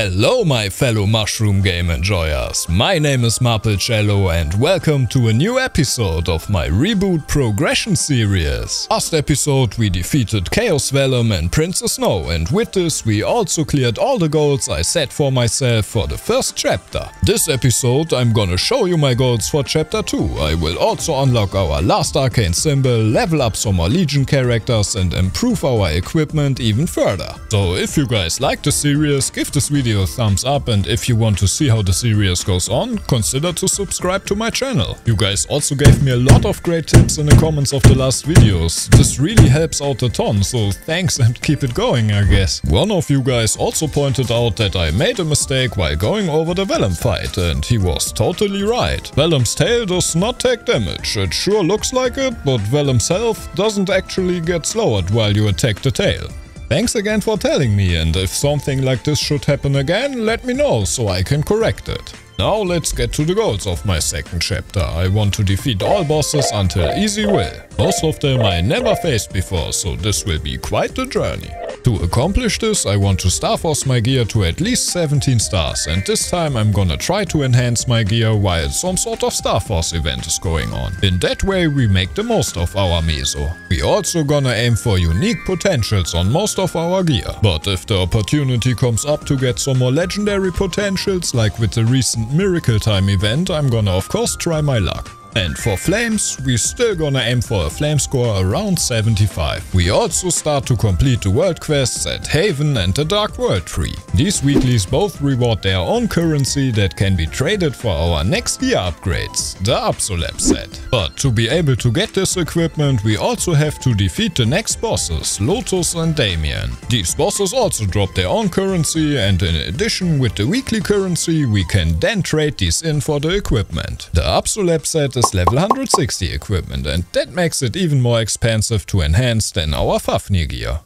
Hello my fellow mushroom game enjoyers, my name is Maplecello and welcome to a new episode of my Reboot Progression series. Last episode we defeated Chaos Vellum and Princess Noe and with this we also cleared all the goals I set for myself for the first chapter. This episode I'm gonna show you my goals for chapter 2. I will also unlock our last arcane symbol, level up some more legion characters and improve our equipment even further. So if you guys like the series, give this video video a thumbs up and if you want to see how the series goes on, consider to subscribe to my channel. You guys also gave me a lot of great tips in the comments of the last videos. This really helps out a ton, so thanks and keep it going I guess. One of you guys also pointed out that I made a mistake while going over the Vellum fight and he was totally right. Vellum's tail does not take damage, it sure looks like it, but Vellum's health doesn't actually get slowered while you attack the tail. Thanks again for telling me and if something like this should happen again, let me know so I can correct it. Now let's get to the goals of my second chapter. I want to defeat all bosses until easy will. Most of them I never faced before, so this will be quite the journey. To accomplish this, I want to Starforce my gear to at least 17 stars and this time I'm gonna try to enhance my gear while some sort of Starforce event is going on. In that way we make the most of our Meso. We also gonna aim for unique potentials on most of our gear. But if the opportunity comes up to get some more legendary potentials like with the recent Miracle Time event, I'm gonna of course try my luck. And for flames, we still gonna aim for a flame score around 75. We also start to complete the world quests at Haven and the Dark World Tree. These weeklies both reward their own currency that can be traded for our next gear upgrades, the Absolab set. But to be able to get this equipment, we also have to defeat the next bosses, Lotus and Damien. These bosses also drop their own currency and in addition with the weekly currency, we can then trade these in for the equipment. The Absolab set is level 160 equipment and that makes it even more expensive to enhance than our Fafnir gear.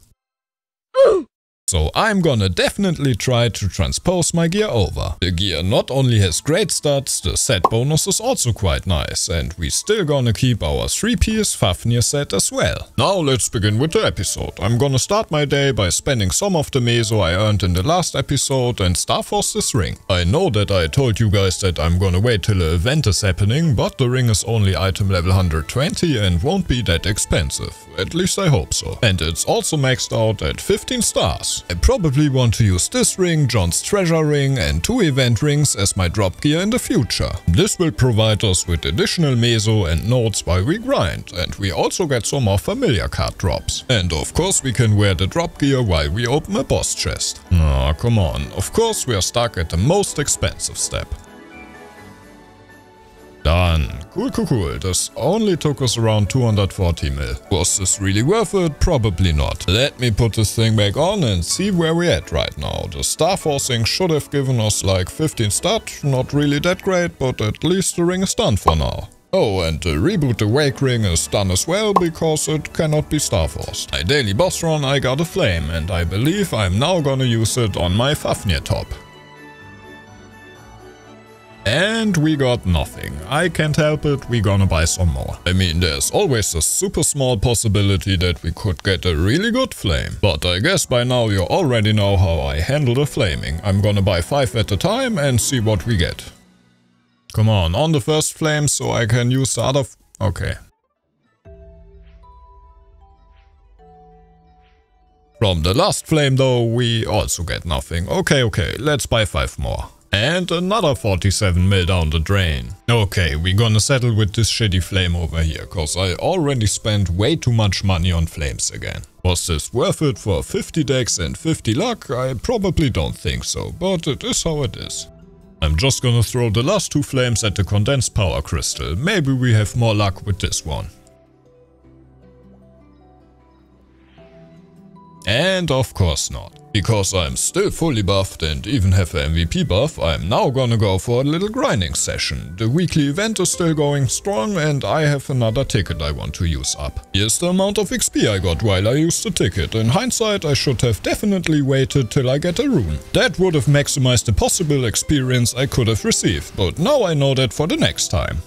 So I'm gonna definitely try to transpose my gear over. The gear not only has great stats, the set bonus is also quite nice and we still gonna keep our 3-piece Fafnir set as well. Now let's begin with the episode. I'm gonna start my day by spending some of the meso I earned in the last episode and Starforce this ring. I know that I told you guys that I'm gonna wait till the event is happening, but the ring is only item level 120 and won't be that expensive. At least I hope so. And it's also maxed out at 15 stars. I probably want to use this ring, John's treasure ring and two event rings as my drop gear in the future. This will provide us with additional meso and nodes while we grind and we also get some more familiar card drops. And of course we can wear the drop gear while we open a boss chest. Ah, oh, come on. Of course we are stuck at the most expensive step. Done. Cool, cool, cool. This only took us around 240 mil. Was this really worth it? Probably not. Let me put this thing back on and see where we're at right now. The star forcing should have given us like 15 stat. Not really that great, but at least the ring is done for now. Oh, and the reboot the Wake Ring is done as well because it cannot be Starforced. My daily boss run I got a flame and I believe I'm now gonna use it on my Fafnir top. And we got nothing. I can't help it, we gonna buy some more. I mean, there's always a super small possibility that we could get a really good flame. But I guess by now you already know how I handle the flaming. I'm gonna buy 5 at a time and see what we get. Come on, on the first flame so I can use the other... okay. From the last flame though, we also get nothing. Okay, okay, let's buy 5 more. And another 47 mil down the drain. Okay, we're gonna settle with this shitty flame over here, cause I already spent way too much money on flames again. Was this worth it for 50 dex and 50 luck? I probably don't think so, but it is how it is. I'm just gonna throw the last two flames at the condensed power crystal. Maybe we have more luck with this one. And of course not. Because I'm still fully buffed and even have an MVP buff, I'm now gonna go for a little grinding session. The weekly event is still going strong and I have another ticket I want to use up. Here's the amount of XP I got while I used the ticket. In hindsight, I should have definitely waited till I get a rune. That would have maximized the possible experience I could have received, but now I know that for the next time.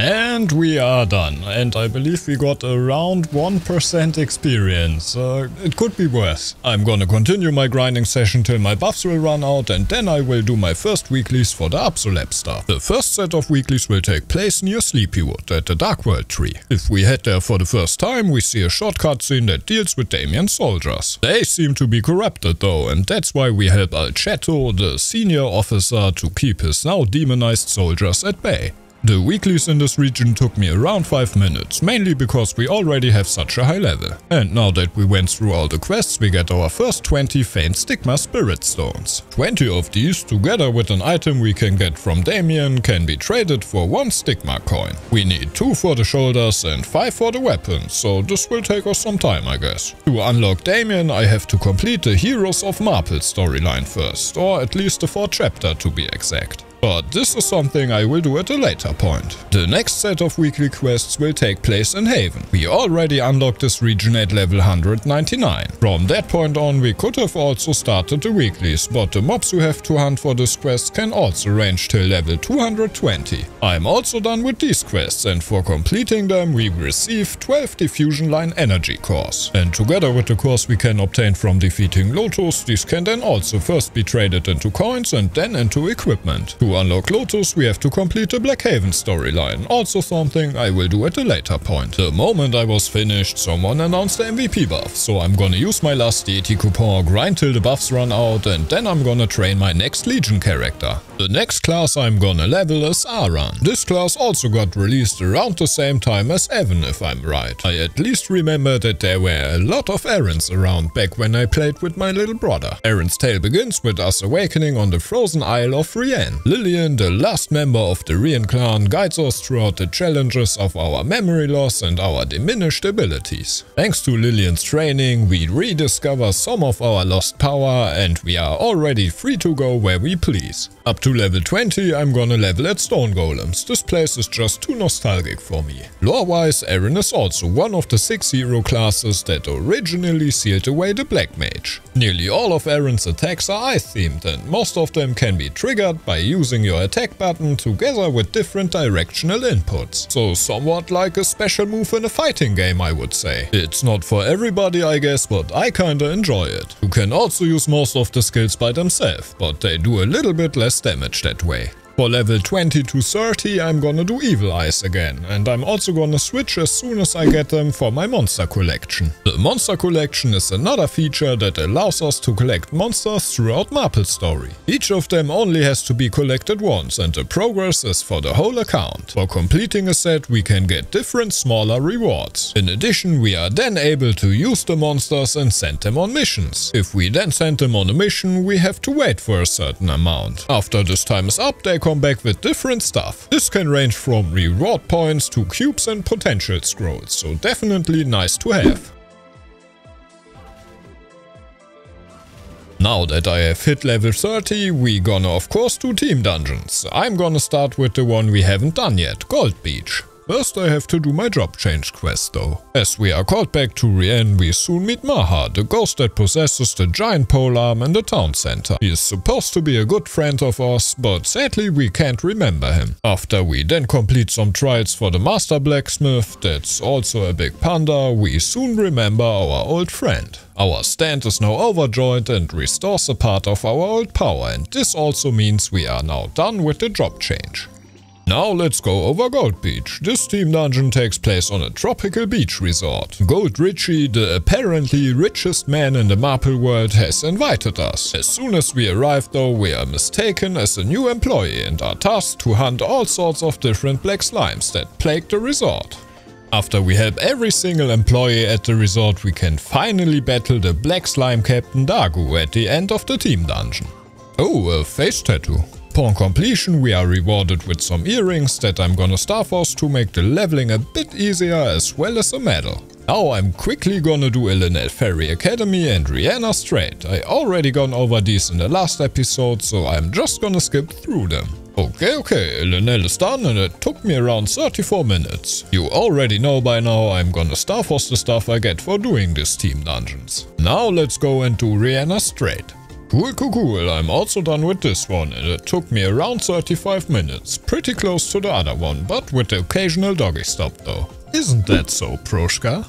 And we are done. And I believe we got around 1% experience. Uh, it could be worse. I'm gonna continue my grinding session till my buffs will run out and then I will do my first weeklies for the Absolab stuff. The first set of weeklies will take place near Sleepywood at the Dark World tree. If we head there for the first time, we see a short cutscene that deals with Damien's soldiers. They seem to be corrupted though, and that's why we help Alcetto, the senior officer, to keep his now demonized soldiers at bay. The weeklies in this region took me around 5 minutes, mainly because we already have such a high level. And now that we went through all the quests, we get our first 20 Faint Stigma Spirit Stones. 20 of these, together with an item we can get from Damien, can be traded for 1 Stigma coin. We need 2 for the shoulders and 5 for the weapons, so this will take us some time I guess. To unlock Damien, I have to complete the Heroes of Maple storyline first, or at least the 4th chapter to be exact. But this is something I will do at a later point. The next set of weekly quests will take place in Haven. We already unlocked this region at level 199. From that point on we could have also started the weeklies, but the mobs you have to hunt for this quest can also range till level 220. I'm also done with these quests and for completing them we receive 12 diffusion line energy cores. And together with the cores we can obtain from defeating Lotus, these can then also first be traded into coins and then into equipment. To unlock Lotus, we have to complete the Blackhaven storyline, also something I will do at a later point. The moment I was finished, someone announced the MVP buff, so I'm gonna use my last deity coupon, grind till the buffs run out, and then I'm gonna train my next Legion character. The next class I'm gonna level is Aran. This class also got released around the same time as Evan if I'm right. I at least remember that there were a lot of Arans around back when I played with my little brother. Aran's tale begins with us awakening on the frozen isle of Rien. Lillian, the last member of the Rien clan, guides us throughout the challenges of our memory loss and our diminished abilities. Thanks to Lillian's training, we rediscover some of our lost power and we are already free to go where we please. Up to level 20 I'm gonna level at Stone Golems, this place is just too nostalgic for me. Lore-wise, Aran is also one of the 6 hero classes that originally sealed away the Black Mage. Nearly all of Aran's attacks are ice-themed and most of them can be triggered by using using your attack button together with different directional inputs. So somewhat like a special move in a fighting game I would say. It's not for everybody I guess, but I kinda enjoy it. You can also use most of the skills by themselves, but they do a little bit less damage that way. For level 20 to 30 I'm gonna do Evil Eyes again and I'm also gonna switch as soon as I get them for my monster collection. The monster collection is another feature that allows us to collect monsters throughout Maple Story. Each of them only has to be collected once and the progress is for the whole account. For completing a set we can get different smaller rewards. In addition we are then able to use the monsters and send them on missions. If we then send them on a mission we have to wait for a certain amount. After this time is up they come back with different stuff. This can range from reward points to cubes and potential scrolls, so definitely nice to have. Now that I have hit level 30, we gonna of course do team dungeons. I'm gonna start with the one we haven't done yet, Gold Beach. First I have to do my job change quest though. As we are called back to Rien, we soon meet Maha, the ghost that possesses the giant polearm in the town center. He is supposed to be a good friend of ours, but sadly we can't remember him. After we then complete some trials for the master blacksmith, that's also a big panda, we soon remember our old friend. Our stand is now overjoyed and restores a part of our old power and this also means we are now done with the job change. Now let's go over Gold Beach. This team dungeon takes place on a tropical beach resort. Gold Richie, the apparently richest man in the Maple world, has invited us. As soon as we arrive though, we are mistaken as a new employee and are tasked to hunt all sorts of different black slimes that plague the resort. After we help every single employee at the resort, we can finally battle the Black Slime Captain Dagu at the end of the team dungeon. Oh, a face tattoo. Upon completion we are rewarded with some earrings that I'm gonna Starforce to make the leveling a bit easier as well as a medal. Now I'm quickly gonna do Ellinel Fairy Academy and Riena Strait. I already gone over these in the last episode so I'm just gonna skip through them. Okay, okay, Ellinel is done and it took me around 34 minutes. You already know by now I'm gonna Starforce the stuff I get for doing these team dungeons. Now let's go and do Riena Strait. Cool, cool, cool. I'm also done with this one and it took me around 35 minutes. Pretty close to the other one, but with the occasional doggy stop though. Isn't that so, Proshka?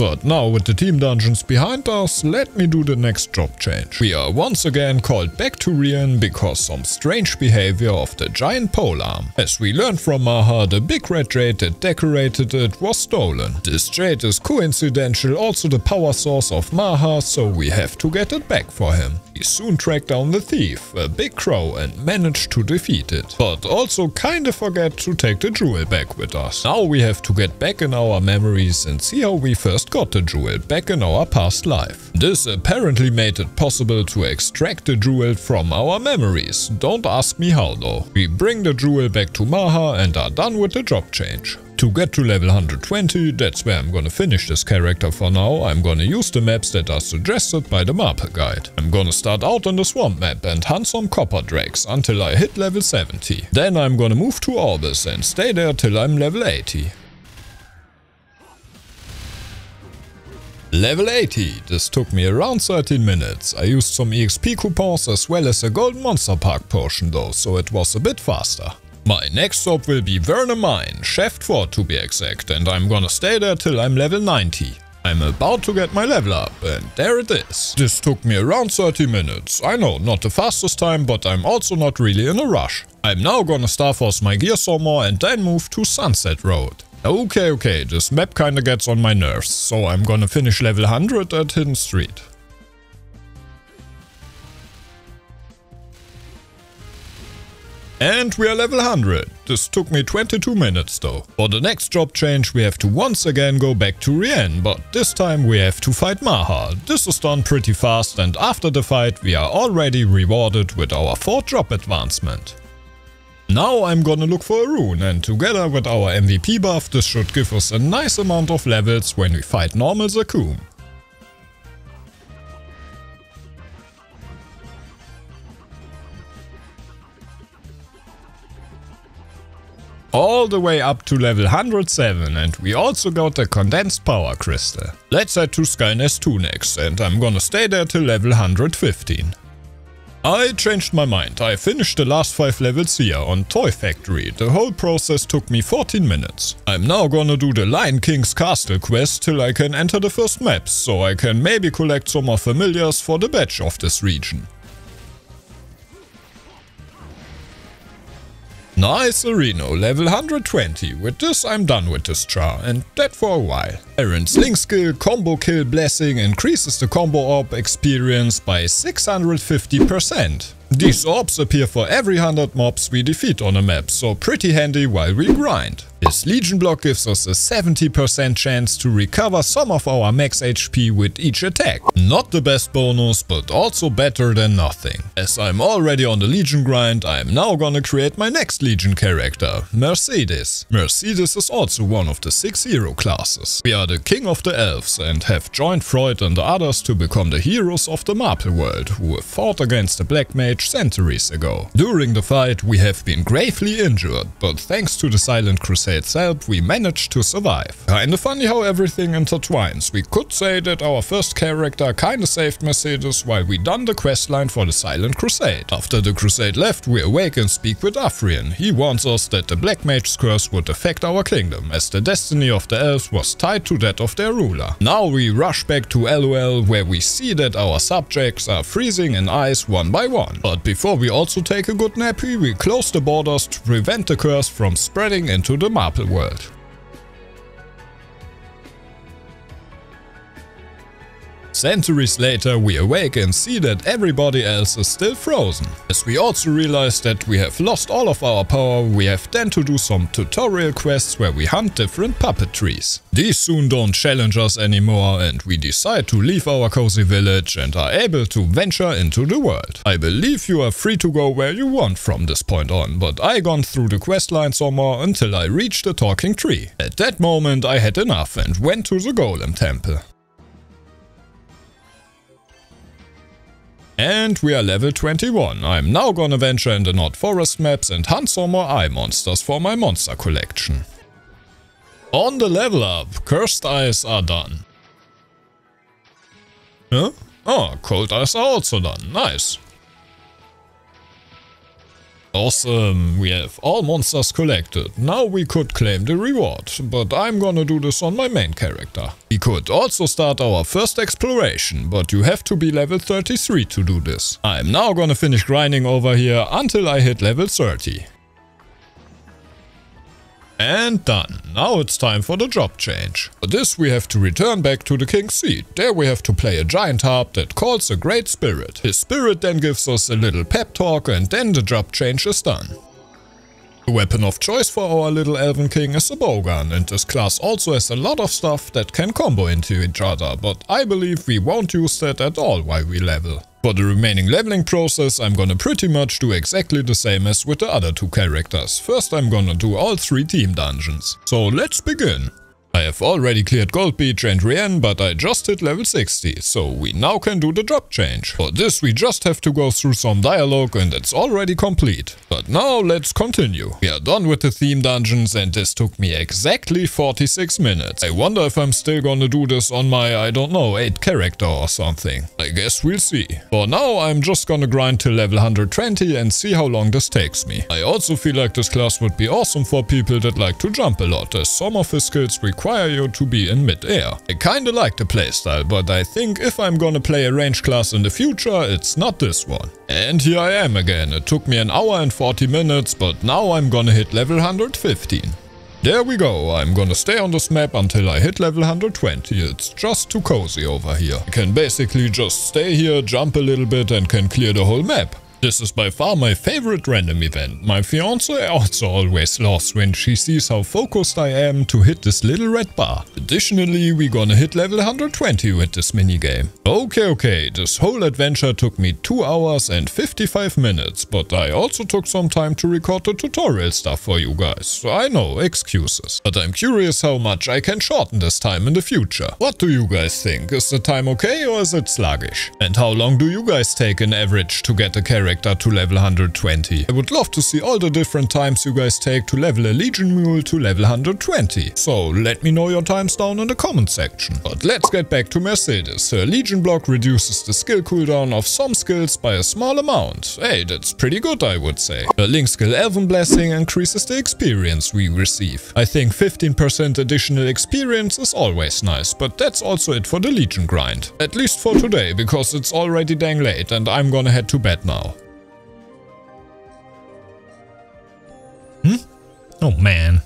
But now with the team dungeons behind us, let me do the next job change. We are once again called back to Rien because some strange behavior of the giant polearm. As we learned from Maha, the big red jade that decorated it was stolen. This jade is coincidental also the power source of Maha, so we have to get it back for him. Soon track down the thief, a big crow, and manage to defeat it. But also kinda forget to take the jewel back with us. Now we have to get back in our memories and see how we first got the jewel back in our past life. This apparently made it possible to extract the jewel from our memories. Don't ask me how though. We bring the jewel back to Maha and are done with the job change. To get to level 120, that's where I'm gonna finish this character for now, I'm gonna use the maps that are suggested by the map Guide. I'm gonna start out on the swamp map and hunt some copper drakes until I hit level 70. Then I'm gonna move to Orbis and stay there till I'm level 80. Level 80. This took me around 13 minutes. I used some EXP coupons as well as a gold monster park potion though, so it was a bit faster. My next stop will be Verna Mine, Shaft 4 to be exact, and I'm gonna stay there till I'm level 90. I'm about to get my level up, and there it is. This took me around 30 minutes. I know, not the fastest time, but I'm also not really in a rush. I'm now gonna Starforce my gear some more and then move to Sunset Road. Okay, okay, this map kinda gets on my nerves, so I'm gonna finish level 100 at Hidden Street. And we are level 100. This took me 22 minutes though. For the next job change we have to once again go back to Rien, but this time we have to fight Maha. This is done pretty fast and after the fight we are already rewarded with our 4th job advancement. Now I'm gonna look for a rune and together with our MVP buff this should give us a nice amount of levels when we fight normal Zakum. All the way up to level 107 and we also got the condensed power crystal. Let's head to Skynest 2 next and I'm gonna stay there till level 115. I changed my mind, I finished the last 5 levels here on Toy Factory, the whole process took me 14 minutes. I'm now gonna do the Lion King's Castle quest till I can enter the first maps, so I can maybe collect some more familiars for the badge of this region. Nice Areno, level 120. With this I'm done with this char, and that for a while. Aran's Link skill Combo Kill Blessing increases the combo orb experience by 650%. These orbs appear for every 100 mobs we defeat on a map, so pretty handy while we grind. This Legion block gives us a 70% chance to recover some of our max HP with each attack. Not the best bonus, but also better than nothing. As I'm already on the Legion grind, I'm now gonna create my next Legion character, Mercedes. Mercedes is also one of the six hero classes. We are the king of the elves and have joined Freud and the others to become the heroes of the Maple world, who fought against the Black Mage centuries ago. During the fight we have been gravely injured, but thanks to the Silent Crusade help, we managed to survive. Kinda funny how everything intertwines. We could say that our first character kinda saved Mercedes while we done the questline for the Silent Crusade. After the Crusade left, we awake and speak with Afrien. He warns us that the Black Mage's curse would affect our kingdom, as the destiny of the elves was tied to that of their ruler. Now we rush back to Elluel, where we see that our subjects are freezing in ice one by one. But before we also take a good nappy, we close the borders to prevent the curse from spreading into the Maple world. Centuries later we awake and see that everybody else is still frozen. As we also realize that we have lost all of our power, we have then to do some tutorial quests where we hunt different puppet trees. These soon don't challenge us anymore and we decide to leave our cozy village and are able to venture into the world. I believe you are free to go where you want from this point on, but I gone through the questline some more until I reached the talking tree. At that moment I had enough and went to the golem temple. And we are level 21. I'm now gonna venture in the Nord Forest maps and hunt some more eye monsters for my monster collection. On the level up, cursed eyes are done. Huh? Oh, cold eyes are also done. Nice. Awesome, we have all monsters collected. Now we could claim the reward, but I'm gonna do this on my main character. We could also start our first exploration, but you have to be level 33 to do this. I'm now gonna finish grinding over here until I hit level 30. And done. Now it's time for the job change. For this we have to return back to the King's Seat. There we have to play a giant harp that calls a great spirit. His spirit then gives us a little pep talk and then the job change is done. The weapon of choice for our little elven king is a bowgun and this class also has a lot of stuff that can combo into each other, but I believe we won't use that at all while we level. For the remaining leveling process I'm gonna pretty much do exactly the same as with the other two characters. First I'm gonna do all three team dungeons. So let's begin. I have already cleared Gold Beach and Rienne, but I just hit level 60, so we now can do the job change. For this we just have to go through some dialogue and it's already complete. But now let's continue. We are done with the theme dungeons and this took me exactly 46 minutes. I wonder if I'm still gonna do this on my, I don't know, 8 character or something. I guess we'll see. For now I'm just gonna grind till level 120 and see how long this takes me. I also feel like this class would be awesome for people that like to jump a lot, as some of his skills require require you to be in mid-air. I kinda like the playstyle, but I think if I'm gonna play a range class in the future, it's not this one. And here I am again. It took me an hour and 40 minutes, but now I'm gonna hit level 115. There we go, I'm gonna stay on this map until I hit level 120, it's just too cozy over here. I can basically just stay here, jump a little bit and can clear the whole map. This is by far my favorite random event. My fiance also always laughs when she sees how focused I am to hit this little red bar. Additionally, we gonna hit level 120 with this minigame. Okay, okay, this whole adventure took me 2 hours and 55 minutes, but I also took some time to record the tutorial stuff for you guys. So I know, excuses. But I'm curious how much I can shorten this time in the future. What do you guys think? Is the time okay or is it sluggish? And how long do you guys take in average to get a character character to level 120. I would love to see all the different times you guys take to level a Legion Mule to level 120. So let me know your times down in the comment section. But let's get back to Mercedes. Her Legion block reduces the skill cooldown of some skills by a small amount. Hey, that's pretty good I would say. Her Link skill Elven Blessing increases the experience we receive. I think 15% additional experience is always nice, but that's also it for the Legion grind. At least for today, because it's already dang late and I'm gonna head to bed now. Hmm? Oh man.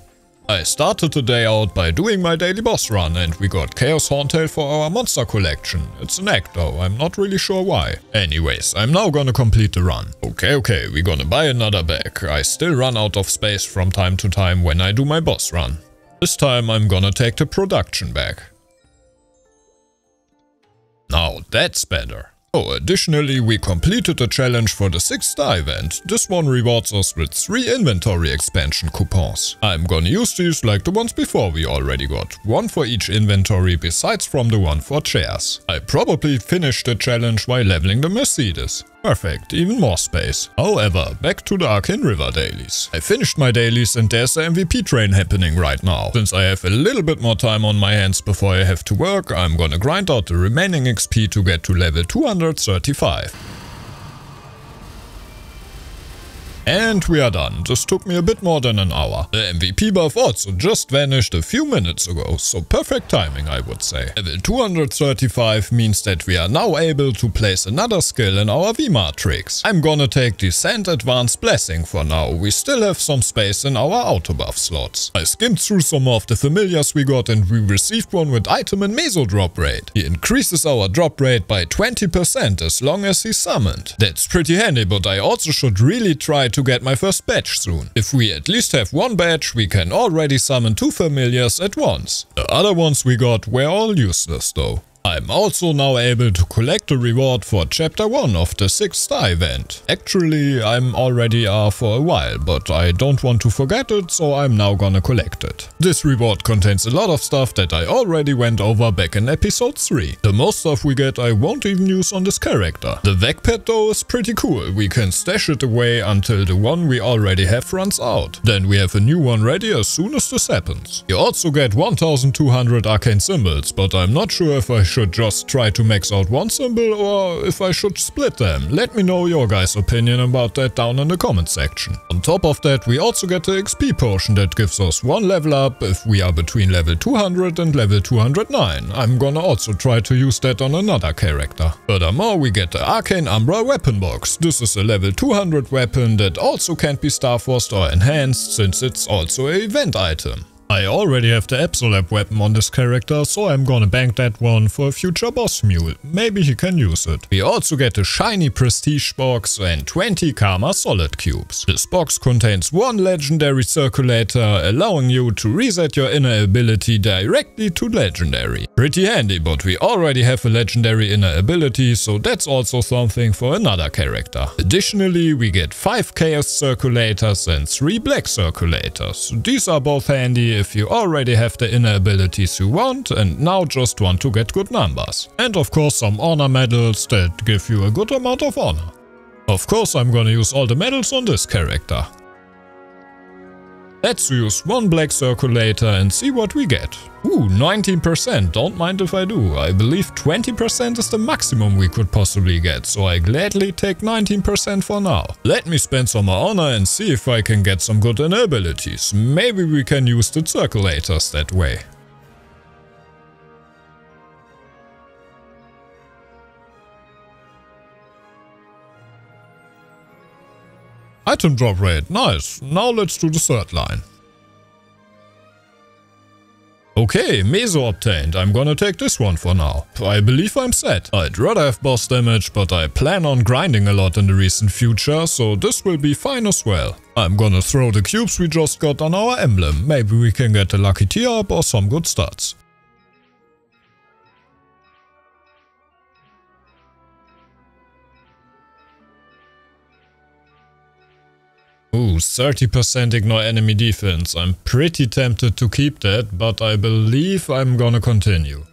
I started the day out by doing my daily boss run and we got Chaos Horntail for our monster collection. It's an act though, I'm not really sure why. Anyways, I'm now gonna complete the run. Okay, okay, we're gonna buy another bag. I still run out of space from time to time when I do my boss run. This time I'm gonna take the production bag. Now that's better. Oh, additionally, we completed the challenge for the 6 star event. This one rewards us with 3 inventory expansion coupons. I'm gonna use these like the ones before we already got. One for each inventory besides from the one for chairs. I probably finished the challenge while leveling the Mercedes. Perfect, even more space. However, back to the Arcane River dailies. I finished my dailies and there's the MVP train happening right now. Since I have a little bit more time on my hands before I have to work, I'm gonna grind out the remaining XP to get to level 235. And we are done. This took me a bit more than an hour. The MVP buff also just vanished a few minutes ago, so perfect timing I would say. Level 235 means that we are now able to place another skill in our V matrix. I'm gonna take the Sand Advanced Blessing for now, we still have some space in our auto buff slots. I skimmed through some of the familiars we got and we received one with item and meso drop rate. He increases our drop rate by 20% as long as he's summoned. That's pretty handy, but I also should really try to get my first badge soon. If we at least have one badge, we can already summon two familiars at once. The other ones we got were all useless though. I'm also now able to collect a reward for chapter 1 of the 6 star event. Actually, I'm already R for a while, but I don't want to forget it, so I'm now gonna collect it. This reward contains a lot of stuff that I already went over back in episode 3. The most stuff we get I won't even use on this character. The Vec pet though is pretty cool, we can stash it away until the one we already have runs out. Then we have a new one ready as soon as this happens. You also get 1200 arcane symbols, but I'm not sure if I should just try to max out one symbol or if I should split them. Let me know your guys' opinion about that down in the comment section. On top of that, we also get the XP potion that gives us one level up if we are between level 200 and level 209. I'm gonna also try to use that on another character. Furthermore, we get the Arcane Umbra weapon box. This is a level 200 weapon that also can't be Starforced or enhanced since it's also a event item. I already have the Absolab weapon on this character, so I'm gonna bank that one for a future boss mule. Maybe he can use it. We also get a shiny prestige box and 20 Karma Solid cubes. This box contains one legendary circulator, allowing you to reset your inner ability directly to legendary. Pretty handy, but we already have a legendary inner ability, so that's also something for another character. Additionally, we get 5 chaos circulators and 3 black circulators. These are both handy if you already have the inner abilities you want and now just want to get good numbers. And of course some honor medals that give you a good amount of honor. Of course I'm gonna use all the medals on this character. Let's use one black circulator and see what we get. Ooh, 19%, don't mind if I do. I believe 20% is the maximum we could possibly get, so I gladly take 19% for now. Let me spend some honor and see if I can get some good abilities. Maybe we can use the circulators that way. Item drop rate, nice. Now let's do the third line. Okay, Meso obtained. I'm gonna take this one for now. I believe I'm set. I'd rather have boss damage, but I plan on grinding a lot in the recent future, so this will be fine as well. I'm gonna throw the cubes we just got on our emblem. Maybe we can get a lucky tier up or some good stats. Ooh, 30% ignore enemy defense. I'm pretty tempted to keep that, but I believe I'm gonna continue.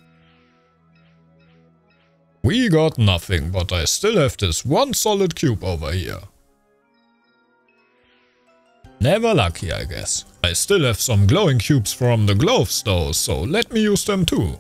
We got nothing, but I still have this one solid cube over here. Never lucky, I guess. I still have some glowing cubes from the gloves though, so let me use them too.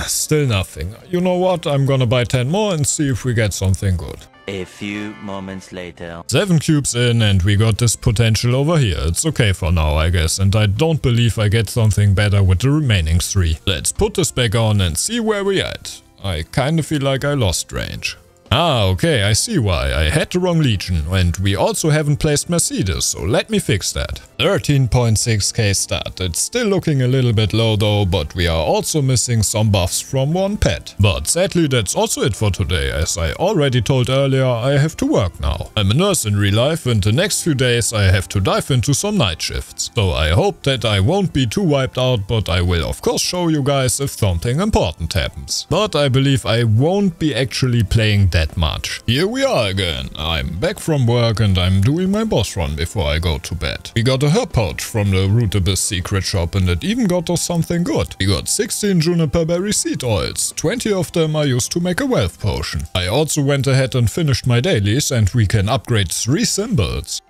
Still nothing. You know what? I'm gonna buy 10 more and see if we get something good. A few moments later. 7 cubes in and we got this potential over here. It's okay for now, I guess, and I don't believe I get something better with the remaining 3. Let's put this back on and see where we at. I kinda feel like I lost range. Ah, okay, I see why. I had the wrong legion, and we also haven't placed Mercedes, so let me fix that. 13.6k stat. It's still looking a little bit low though, but we are also missing some buffs from one pet. But sadly that's also it for today, as I already told earlier, I have to work now. I'm a nurse in real life and the next few days I have to dive into some night shifts. So I hope that I won't be too wiped out, but I will of course show you guys if something important happens. But I believe I won't be actually playing that that much. Here we are again. I'm back from work and I'm doing my boss run before I go to bed. We got a herb pouch from the Root Abyss secret shop and it even got us something good. We got 16 juniper berry seed oils. 20 of them I used to make a wealth potion. I also went ahead and finished my dailies and we can upgrade 3 symbols.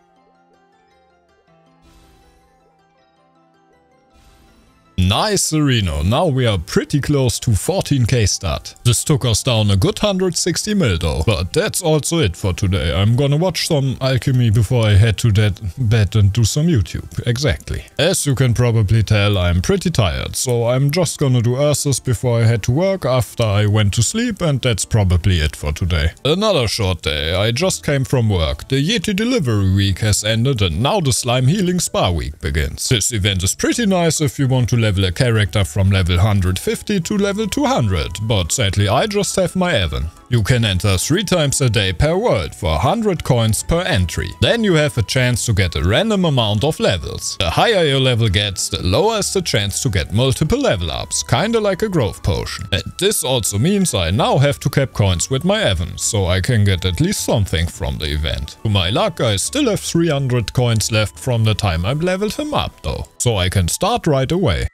Nice Sereno, now we are pretty close to 14k stat. This took us down a good 160 mil though. But that's also it for today. I'm gonna watch some alchemy before I head to that bed and do some YouTube. Exactly. As you can probably tell, I'm pretty tired, so I'm just gonna do Ursus before I head to work after I went to sleep and that's probably it for today. Another short day. I just came from work. The Yeti delivery week has ended and now the slime healing spa week begins. This event is pretty nice if you want to level a character from level 150 to level 200, but sadly I just have my Evan. You can enter 3 times a day per world for 100 coins per entry. Then you have a chance to get a random amount of levels. The higher your level gets, the lower is the chance to get multiple level ups, kinda like a growth potion. And this also means I now have to cap coins with my Evan, so I can get at least something from the event. To my luck I still have 300 coins left from the time I leveled him up though, so I can start right away.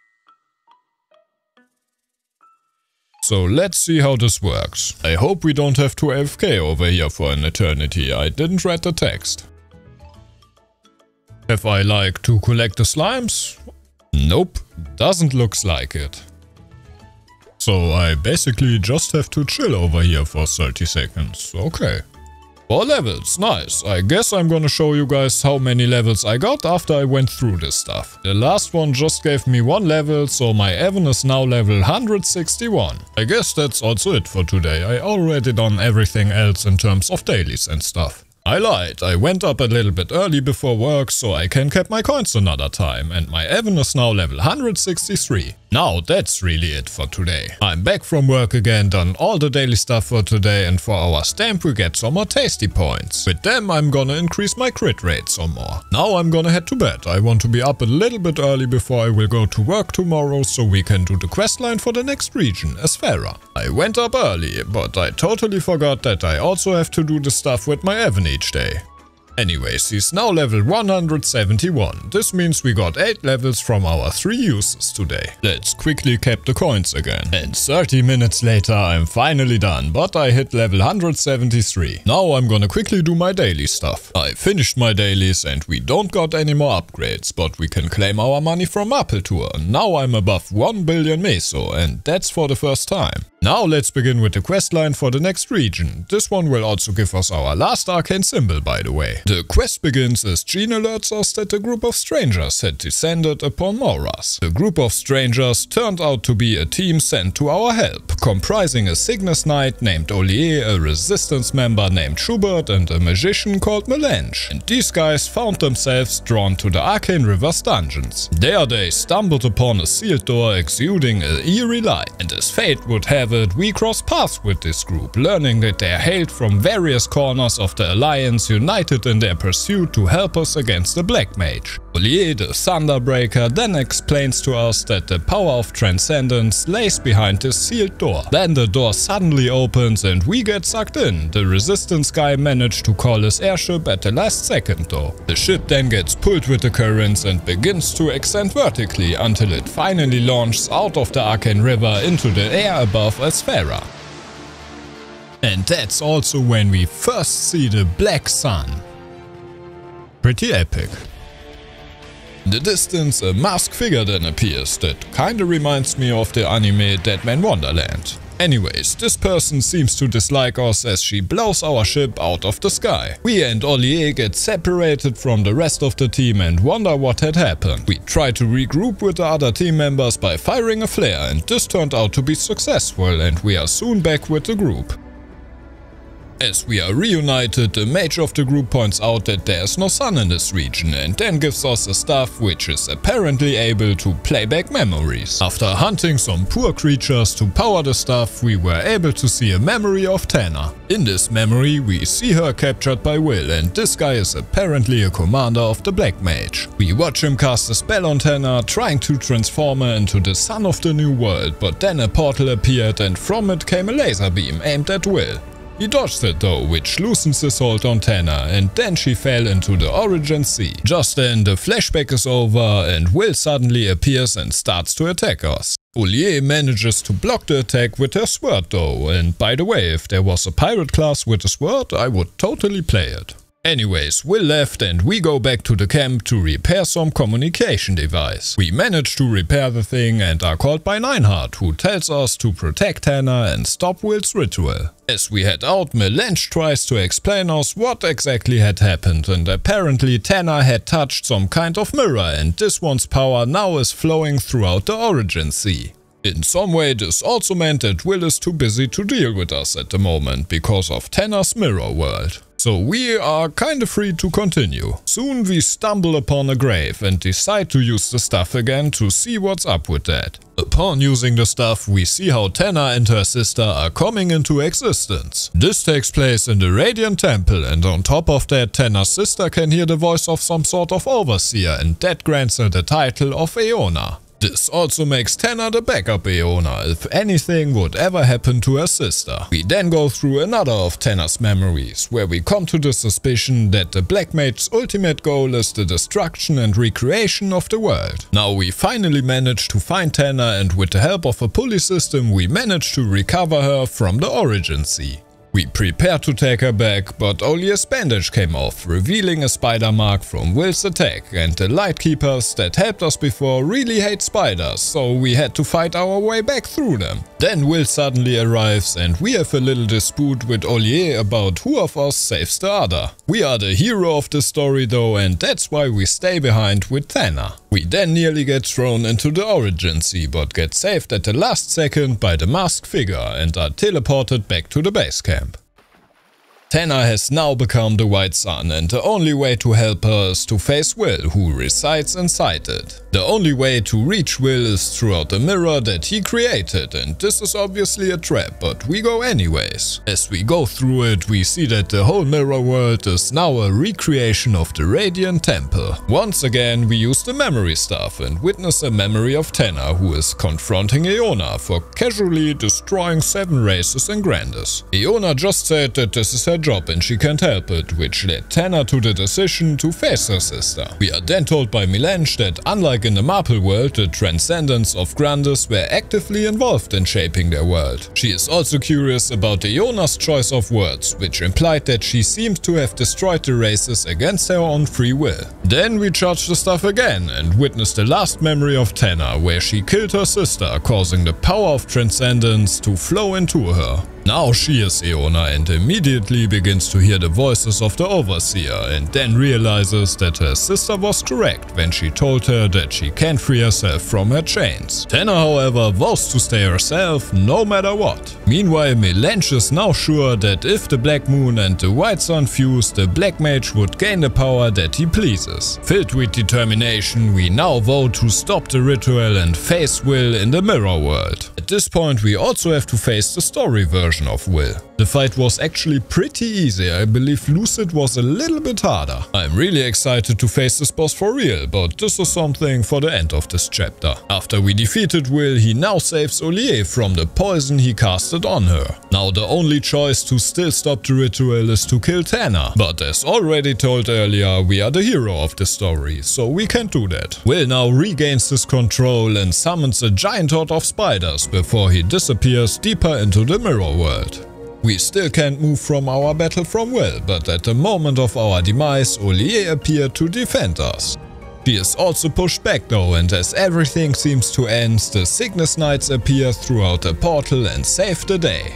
So let's see how this works. I hope we don't have to AFK over here for an eternity, I didn't read the text. Have I like to collect the slimes? Nope, doesn't looks like it. So I basically just have to chill over here for 30 seconds, okay. Four levels, nice. I guess I'm gonna show you guys how many levels I got after I went through this stuff. The last one just gave me one level, so my Evan is now level 161. I guess that's also it for today. I already done everything else in terms of dailies and stuff. I lied, I went up a little bit early before work so I can cap my coins another time and my Evan is now level 163. Now that's really it for today. I'm back from work again, done all the daily stuff for today and for our stamp we get some more tasty points. With them I'm gonna increase my crit rate some more. Now I'm gonna head to bed. I want to be up a little bit early before I will go to work tomorrow so we can do the quest line for the next region, Esfera. I went up early, but I totally forgot that I also have to do the stuff with my Evan each day. Anyways, he's now level 171. This means we got 8 levels from our 3 uses today. Let's quickly cap the coins again. And 30 minutes later I'm finally done, but I hit level 173. Now I'm gonna quickly do my daily stuff. I finished my dailies and we don't got any more upgrades, but we can claim our money from Apple Tour. Now I'm above 1 billion meso and that's for the first time. Now let's begin with the quest line for the next region. This one will also give us our last arcane symbol by the way. The quest begins as Jean alerts us that a group of strangers had descended upon Moras. The group of strangers turned out to be a team sent to our help, comprising a Cygnus Knight named Olier, a resistance member named Schubert and a magician called Melange. And these guys found themselves drawn to the Arcane Rivers dungeons. There they stumbled upon a sealed door exuding an eerie light, and as fate would have it, we crossed paths with this group, learning that they hailed from various corners of the Alliance united in their pursuit to help us against the Black Mage. The Thunderbreaker then explains to us that the power of Transcendence lays behind this sealed door. Then the door suddenly opens and we get sucked in. The Resistance guy managed to call his airship at the last second though. The ship then gets pulled with the currents and begins to extend vertically until it finally launches out of the Arcane River into the air above Esfera. And that's also when we first see the Black Sun. Pretty epic. The distance, a masked figure then appears that kinda reminds me of the anime Deadman Wonderland. Anyways, this person seems to dislike us as she blows our ship out of the sky. We and Olier get separated from the rest of the team and wonder what had happened. We try to regroup with the other team members by firing a flare and this turned out to be successful and we are soon back with the group. As we are reunited, the mage of the group points out that there's no sun in this region and then gives us a staff which is apparently able to play back memories. After hunting some poor creatures to power the staff, we were able to see a memory of Tana. In this memory, we see her captured by Will and this guy is apparently a commander of the Black Mage. We watch him cast a spell on Tana, trying to transform her into the sun of the new world, but then a portal appeared and from it came a laser beam aimed at Will. He dodged it though, which loosens the salt on and then she fell into the Origin Sea. Just then the flashback is over and Will suddenly appears and starts to attack us. Olier manages to block the attack with her sword though, and by the way, if there was a pirate class with a sword, I would totally play it. Anyways, we left and we go back to the camp to repair some communication device. We manage to repair the thing and are called by Neinheart, who tells us to protect Hannah and stop Will's ritual. As we head out, Melange tries to explain us what exactly had happened and apparently Tana had touched some kind of mirror and this one's power now is flowing throughout the Origin Sea. In some way this also meant that Will is too busy to deal with us at the moment because of Tana's mirror world. So we are kinda free to continue. Soon we stumble upon a grave and decide to use the stuff again to see what's up with that. Upon using the stuff, we see how Tana and her sister are coming into existence. This takes place in the Radiant Temple and on top of that, Tana's sister can hear the voice of some sort of overseer and that grants her the title of Aeona. This also makes Tana the backup Aeona if anything would ever happen to her sister. We then go through another of Tana's memories, where we come to the suspicion that the Black Mage's ultimate goal is the destruction and recreation of the world. Now we finally manage to find Tana and with the help of a pulley system we manage to recover her from the Origin Sea. We prepare to take her back, but only a bandage came off, revealing a spider mark from Will's attack, and the Lightkeepers that helped us before really hate spiders, so we had to fight our way back through them. Then Will suddenly arrives and we have a little dispute with Ollier about who of us saves the other. We are the hero of the story though and that's why we stay behind with Tana. We then nearly get thrown into the Origin Sea but get saved at the last second by the masked figure and are teleported back to the base camp. Tana has now become the White Sun and the only way to help her is to face Will, who resides inside it. The only way to reach Will is throughout the mirror that he created and this is obviously a trap, but we go anyways. As we go through it, we see that the whole mirror world is now a recreation of the Radiant Temple. Once again, we use the memory stuff and witness a memory of Tana who is confronting Eona for casually destroying seven races in Grandis. Eona just said that this is her job and she can't help it, which led Tana to the decision to face her sister. We are then told by Milange that unlike in the Maple world, the Transcendents of Grandis were actively involved in shaping their world. She is also curious about Eona's choice of words, which implied that she seemed to have destroyed the races against her own free will. Then we charge the stuff again and witness the last memory of Tana, where she killed her sister, causing the power of Transcendence to flow into her. Now she is Eona and immediately begins to hear the voices of the Overseer and then realizes that her sister was correct when she told her that she can't free herself from her chains. Tana however vows to stay herself no matter what. Meanwhile Milange is now sure that if the Black Moon and the White Sun fuse, the Black Mage would gain the power that he pleases. Filled with determination, we now vow to stop the ritual and face Will in the Mirror World. At this point we also have to face the story version version of Will. The fight was actually pretty easy, I believe Lucid was a little bit harder. I'm really excited to face this boss for real, but this is something for the end of this chapter. After we defeated Will, he now saves Ollier from the poison he casted on her. Now the only choice to still stop the ritual is to kill Tana, but as already told earlier, we are the hero of the story, so we can't do that. Will now regains his control and summons a giant horde of spiders before he disappears deeper into the mirror world. We still can't move from our battle from Will, but at the moment of our demise, Ollier appeared to defend us. She is also pushed back though and as everything seems to end, the Cygnus Knights appear throughout the portal and save the day.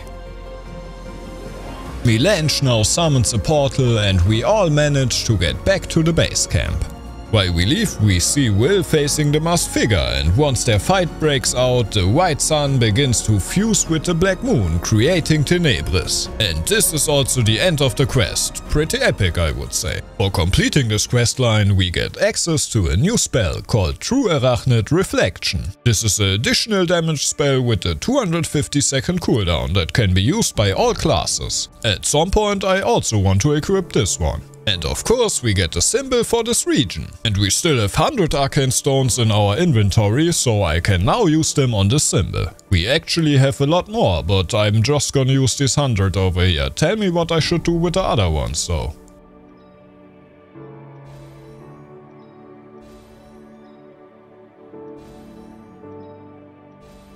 Milange now summons a portal and we all manage to get back to the base camp. While we leave, we see Will facing the masked figure and once their fight breaks out, the White Sun begins to fuse with the Black Moon, creating Tenebris. And this is also the end of the quest. Pretty epic I would say. For completing this quest line, we get access to a new spell called True Arachnid Reflection. This is an additional damage spell with a 250 second cooldown that can be used by all classes. At some point I also want to equip this one. And of course we get a symbol for this region. And we still have 100 arcane stones in our inventory, so I can now use them on this symbol. We actually have a lot more, but I'm just gonna use this 100 over here. Tell me what I should do with the other ones though.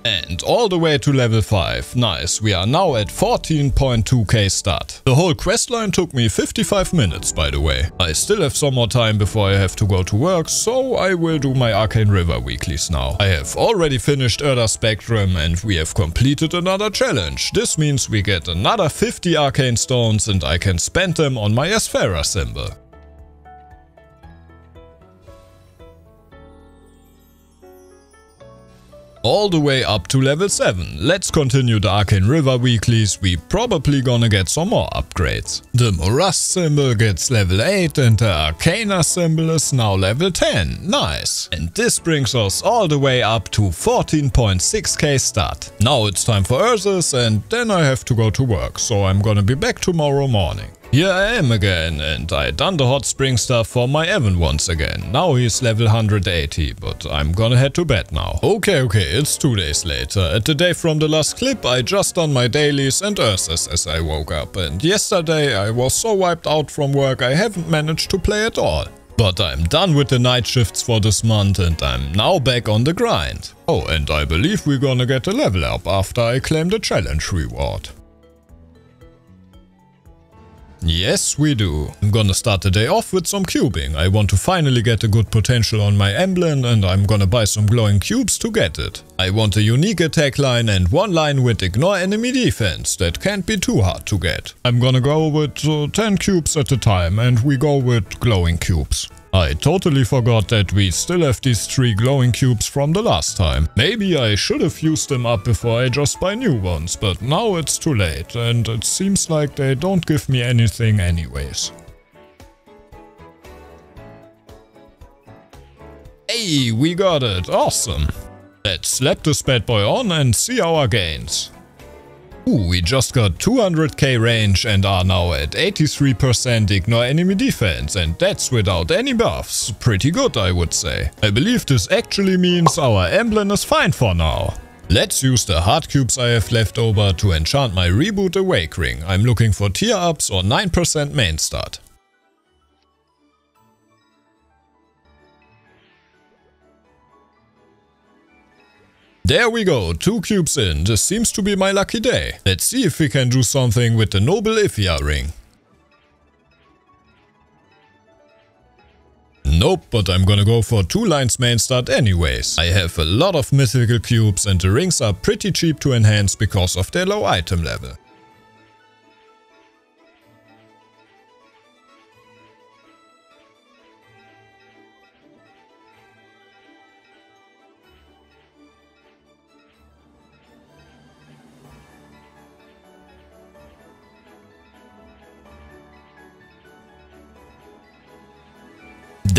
And all the way to level 5. Nice, we are now at 14.2k stat. The whole questline took me 55 minutes by the way. I still have some more time before I have to go to work, so I will do my Arcane River weeklies now. I have already finished Erda Spectrum and we have completed another challenge. This means we get another 50 Arcane Stones and I can spend them on my Esfera symbol. All the way up to level 7. Let's continue the Arcane River weeklies, we probably gonna get some more upgrades. The Morass symbol gets level 8 and the Arcana symbol is now level 10, nice. And this brings us all the way up to 14.6k stat. Now it's time for Ursus and then I have to go to work, so I'm gonna be back tomorrow morning. Here I am again, and I done the hot spring stuff for my Evan once again. Now he's level 180, but I'm gonna head to bed now. Okay, okay, it's two days later. At the day from the last clip, I just done my dailies and Ursus as I woke up, and yesterday I was so wiped out from work I haven't managed to play at all. But I'm done with the night shifts for this month and I'm now back on the grind. Oh, and I believe we're gonna get a level up after I claim the challenge reward. Yes, we do. I'm gonna start the day off with some cubing. I want to finally get a good potential on my emblem and I'm gonna buy some glowing cubes to get it. I want a unique attack line and one line with ignore enemy defense. That can't be too hard to get. I'm gonna go with uh, 10 cubes at a time and we go with glowing cubes. I totally forgot that we still have these three glowing cubes from the last time. Maybe I should have used them up before I just buy new ones, but now it's too late and it seems like they don't give me anything anyways. Hey, we got it, awesome! Let's slap this bad boy on and see our gains. Ooh, we just got 200k range and are now at 83% ignore enemy defense and that's without any buffs. Pretty good I would say. I believe this actually means our emblem is fine for now. Let's use the hard cubes I have left over to enchant my reboot awake ring. I'm looking for tier ups or 9% main stat. There we go, two cubes in, this seems to be my lucky day. Let's see if we can do something with the Noble Ifia ring. Nope, but I'm gonna go for two lines main stat anyways. I have a lot of mythical cubes and the rings are pretty cheap to enhance because of their low item level.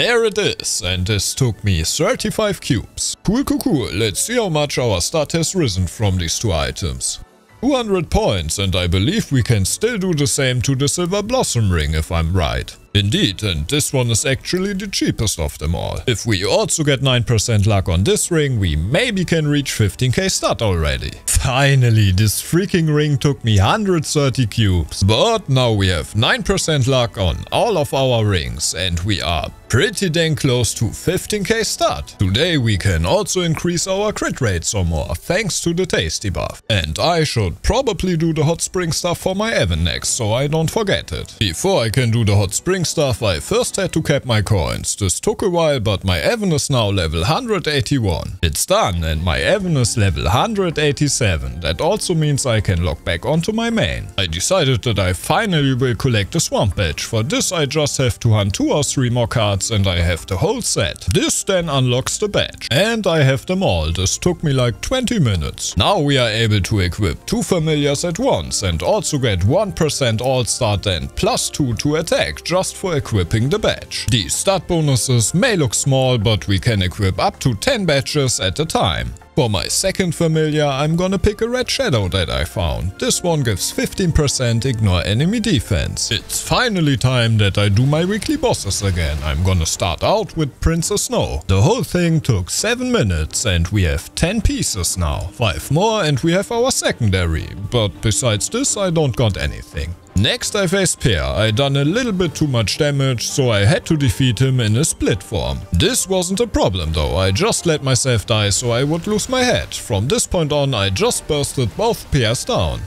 There it is, and this took me 35 cubes. Cool, cool, cool. Let's see how much our stat has risen from these two items. 200 points, and I believe we can still do the same to the Silver Blossom ring if I'm right. Indeed, and this one is actually the cheapest of them all. If we also get 9% luck on this ring, we maybe can reach 15k stat already. Finally, this freaking ring took me 130 cubes. But now we have 9% luck on all of our rings and we are pretty dang close to 15k stat. Today we can also increase our crit rate some more thanks to the tasty buff. And I should probably do the hot spring stuff for my Evan next so I don't forget it. Before I can do the hot spring stuff, I first had to cap my coins. This took a while, but my Evan is now level 181. It's done, and my Evan is level 187. That also means I can log back onto my main. I decided that I finally will collect the Swamp Badge. For this I just have to hunt 2 or 3 more cards and I have the whole set. This then unlocks the badge. And I have them all. This took me like 20 minutes. Now we are able to equip 2 familiars at once and also get 1% all-star and plus 2 to attack just just for equipping the badge. These stat bonuses may look small, but we can equip up to 10 badges at a time. For my second familiar, I'm gonna pick a red shadow that I found. This one gives 15% ignore enemy defense. It's finally time that I do my weekly bosses again. I'm gonna start out with Princess Noe. The whole thing took 7 minutes and we have 10 pieces now. 5 more and we have our secondary, but besides this I don't got anything. Next I faced Pierre. I done a little bit too much damage, so I had to defeat him in a split form. This wasn't a problem though, I just let myself die so I would lose my head. From this point on I just bursted both Pierres down.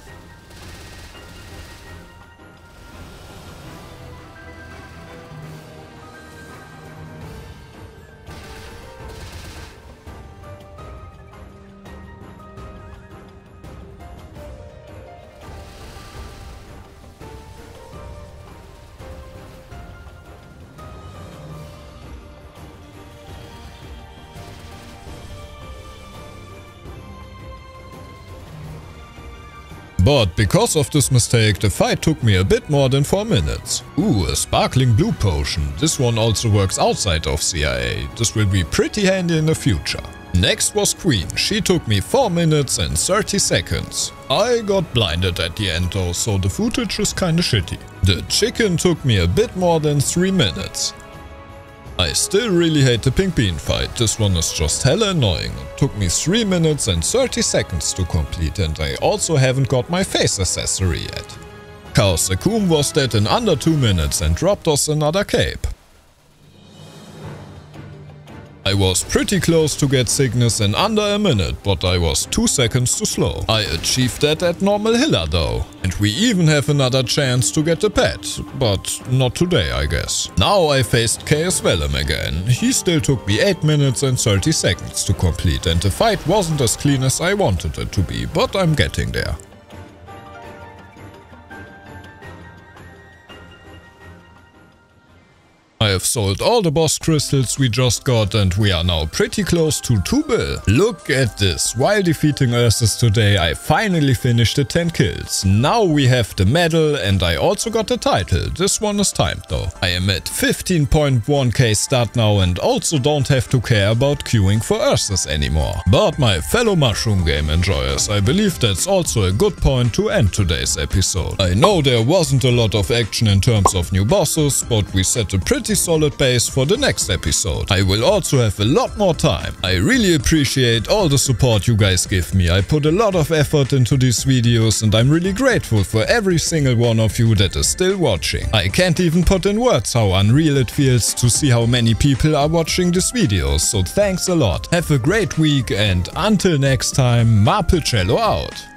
But because of this mistake, the fight took me a bit more than 4 minutes. Ooh, a sparkling blue potion. This one also works outside of CIA. This will be pretty handy in the future. Next was Queen. She took me 4 minutes and 30 seconds. I got blinded at the end though, so the footage is kinda shitty. The chicken took me a bit more than 3 minutes. I still really hate the pink bean fight, this one is just hella annoying. It took me 3 minutes and 30 seconds to complete and I also haven't got my face accessory yet. Chaos Zakum was dead in under 2 minutes and dropped us another cape. I was pretty close to get sickness in under a minute, but I was 2 seconds too slow. I achieved that at normal Hilla though. And we even have another chance to get a pet, but not today I guess. Now I faced Chaos Vellum again. He still took me 8 minutes and 30 seconds to complete and the fight wasn't as clean as I wanted it to be, but I'm getting there. Have sold all the boss crystals we just got and we are now pretty close to 2 bill. Look at this, while defeating Ursus today I finally finished the 10 kills. Now we have the medal and I also got the title, this one is timed though. I am at 15.1k stat now and also don't have to care about queuing for Ursus anymore. But my fellow mushroom game enjoyers, I believe that's also a good point to end today's episode. I know there wasn't a lot of action in terms of new bosses, but we set a pretty solid base for the next episode. I will also have a lot more time. I really appreciate all the support you guys give me. I put a lot of effort into these videos and I'm really grateful for every single one of you that is still watching. I can't even put in words how unreal it feels to see how many people are watching these videos, so thanks a lot. Have a great week and until next time, Maplecello out.